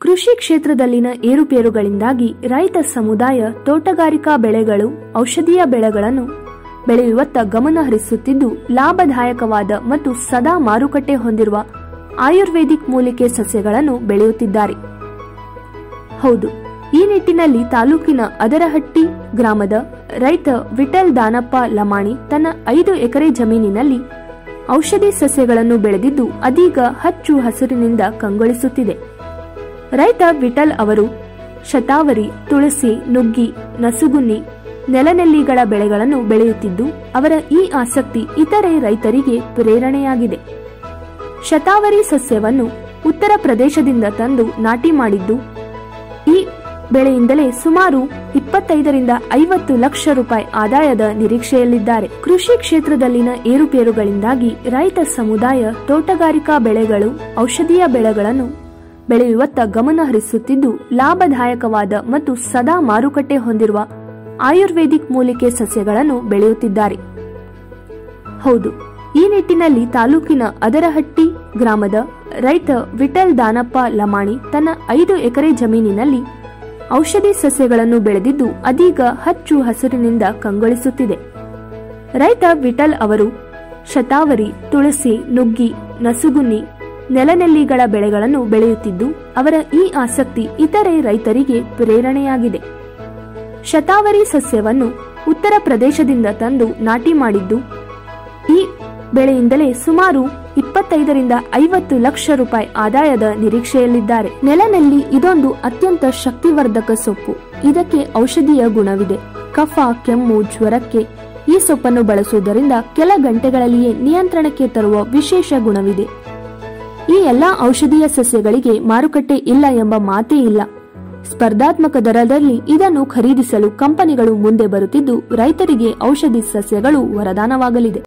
ಕೃಷಿ ಕ್ಷೇತ್ರದಲ್ಲಿನ ಏರುಪೇರುಗಳಿಂದಾಗಿ ರೈತ ಸಮುದಾಯ ತೋಟಗಾರಿಕಾ ಬೆಳೆಗಳು, ಔಷಧೀಯ ಬೆಳೆಗಳನ್ನು ಬೆಳೆಯುವತ್ತ ಗಮನ ಹರಿಸುತ್ತಿದ್ದು, ಲಾಭದಾಯಕವಾದ ಮತ್ತು ಸದಾ ಮಾರುಕಟ್ಟೆ ಹೊಂದಿರುವ ಆಯುರ್ವೇದಿಕ್ ಮೂಲಿಕೆ ಸಸ್ಯಗಳನ್ನು ಬೆಳೆಯುತ್ತಿದ್ದಾರೆ. ಹೌದು, ಈ ನಿಟ್ಟಿನಲ್ಲಿ ತಾಲೂಕಿನ ಅದರಹಟ್ಟಿ ಗ್ರಾಮದ ರೈತ ವಿಠಲ್ ದಾನಪ್ಪ ಲಮಾಣಿ ತನ್ನ ಐದು ಎಕರೆ ಜಮೀನಿನಲ್ಲಿ ಔಷಧಿ ಸಸ್ಯಗಳನ್ನು ಬೆಳೆದಿದ್ದು, ಅದೀಗ ಹಚ್ಚು ಹಸಿರಿನಿಂದ ಕಂಗೊಳಿಸುತ್ತಿದೆ. ರೈತ ವಿಠಲ್ ಅವರು ಶತಾವರಿ, ತುಳಸಿ, ನುಗ್ಗಿ, ನಸುಗುನ್ನಿ, ನೆಲನೆಲ್ಲಿಗಳ ಬೆಳೆಗಳನ್ನು ಬೆಳೆಯುತ್ತಿದ್ದು, ಅವರ ಈ ಆಸಕ್ತಿ ಇತರೆ ರೈತರಿಗೆ ಪ್ರೇರಣೆಯಾಗಿದೆ. ಶತಾವರಿ ಸಸ್ಯವನ್ನು ಉತ್ತರ ಪ್ರದೇಶದಿಂದ ತಂದು ನಾಟಿ ಮಾಡಿದ್ದು, ಈ ಬೆಳೆಯಿಂದಲೇ ಸುಮಾರು ಇಪ್ಪತ್ತೈದರಿಂದ ಐವತ್ತು ಲಕ್ಷ ರೂಪಾಯಿ ಆದಾಯದ ನಿರೀಕ್ಷೆಯಲ್ಲಿದ್ದಾರೆ. ಕೃಷಿ ಕ್ಷೇತ್ರದಲ್ಲಿನ ಏರುಪೇರುಗಳಿಂದಾಗಿ ರೈತ ಸಮುದಾಯ ತೋಟಗಾರಿಕಾ ಬೆಳೆಗಳು, ಔಷಧೀಯ ಬೆಳೆಗಳನ್ನು ಬೆಳೆಯುವತ್ತ ಗಮನ ಹರಿಸುತ್ತಿದ್ದು ಲಾಭದಾಯಕವಾದ ಮತ್ತು ಸದಾ ಮಾರುಕಟ್ಟೆ ಹೊಂದಿರುವ ಆಯುರ್ವೇದಿಕ್ ಮೂಲಿಕೆ ಸಸ್ಯಗಳನ್ನು ಬೆಳೆಯುತ್ತಿದ್ದಾರೆ. ಹೌದು, ಈ ನಿಟ್ಟಿನಲ್ಲಿ ತಾಲೂಕಿನ ಅದರಹಟ್ಟಿ ಗ್ರಾಮದ ರೈತ ವಿಠಲ್ ದಾನಪ್ಪ ಲಮಾಣಿ ತನ್ನ ಐದು ಎಕರೆ ಜಮೀನಿನಲ್ಲಿ ಔಷಧಿ ಸಸ್ಯಗಳನ್ನು ಬೆಳೆದಿದ್ದು ಅದೀಗ ಹಚ್ಚು ಹಸಿರಿನಿಂದ ಕಂಗೊಳಿಸುತ್ತಿದೆ. ರೈತ ವಿಠಲ್ ಅವರು ಶತಾವರಿ, ತುಳಸಿ, ನುಗ್ಗಿ, ನಸುಗುನ್ನಿ ನೆಲನೆಲ್ಲಿಗಳ ಬೆಳೆಗಳನ್ನು ಬೆಳೆಯುತ್ತಿದ್ದು, ಅವರ ಈ ಆಸಕ್ತಿ ಇತರೆ ರೈತರಿಗೆ ಪ್ರೇರಣೆಯಾಗಿದೆ. ಶತಾವರಿ ಸಸ್ಯವನ್ನು ಉತ್ತರ ಪ್ರದೇಶದಿಂದ ತಂದು ನಾಟಿ ಮಾಡಿದ್ದು, ಈ ಬೆಳೆಯಿಂದಲೇ ಸುಮಾರು ಇಪ್ಪತ್ತೈದರಿಂದ ಐವತ್ತು ಲಕ್ಷ ರೂಪಾಯಿ ಆದಾಯದ ನಿರೀಕ್ಷೆಯಲ್ಲಿದ್ದಾರೆ. ನೆಲನೆಲ್ಲಿ ಇದೊಂದು ಅತ್ಯಂತ ಶಕ್ತಿವರ್ಧಕ ಸೊಪ್ಪು. ಇದಕ್ಕೆ ಔಷಧೀಯ ಗುಣವಿದೆ. ಕಫ, ಕೆಮ್ಮು, ಜ್ವರಕ್ಕೆ ಈ ಸೊಪ್ಪನ್ನು ಬಳಸುವುದರಿಂದ ಕೆಲ ಗಂಟೆಗಳಲ್ಲಿಯೇ ನಿಯಂತ್ರಣಕ್ಕೆ ತರುವ ವಿಶೇಷ ಗುಣವಿದೆ. ಈ ಎಲ್ಲಾ ಔಷಧೀಯ ಸಸ್ಯಗಳಿಗೆ ಮಾರುಕಟ್ಟೆ ಇಲ್ಲ ಎಂಬ ಮಾತೇ ಇಲ್ಲ. ಸ್ಪರ್ಧಾತ್ಮಕ ದರದಲ್ಲಿ ಇದನ್ನು ಖರೀದಿಸಲು ಕಂಪನಿಗಳು ಮುಂದೆ ಬರುತ್ತಿದ್ದು ರೈತರಿಗೆ ಔಷಧಿ ಸಸ್ಯಗಳು ವರದಾನವಾಗಲಿದೆ.